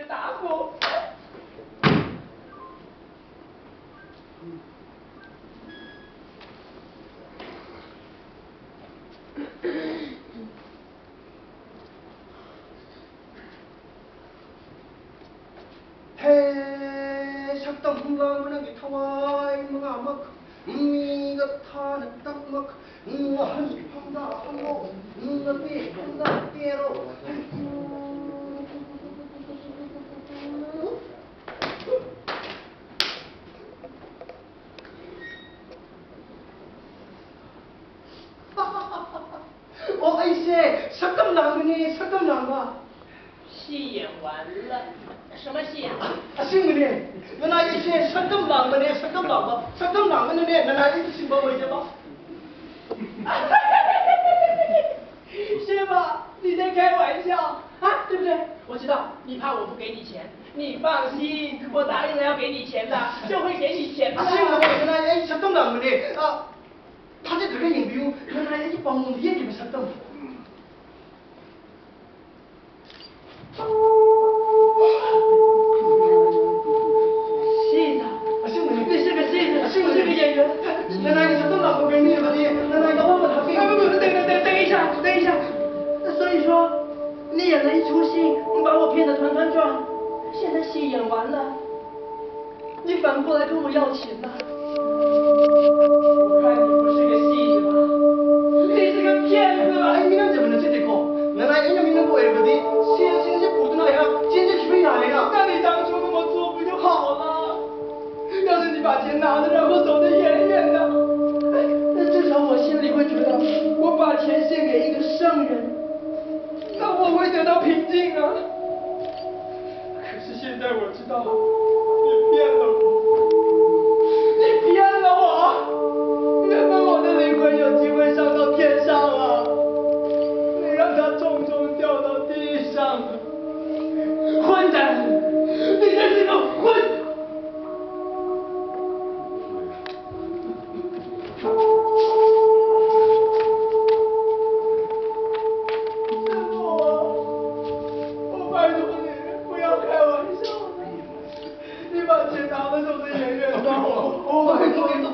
别打我！嘿，上等风浪不能去逃，茫茫茫，你若贪得大，你若贪得胆大，你若贪得胆大。什么难过呢？什么？戏演完了，什么戏啊？啊，什么呢？那那一些什么难过呢？什么难过？什么难呢？那那一些新包回去吧。师傅，你在开玩笑啊？对不对？我知道，你怕我不给你钱。你放心，我答应了要给你钱的，就会给你钱的。啊。他在这个人没有，原来一帮我们也这么行。原来你是这么不给力的你原来你要帮我不不等等等等等一下等一下。所以说你演了一出戏你把我骗得团团转现在戏演完了你反过来跟我要钱了人，那我会得到平静啊。可是现在我知道，把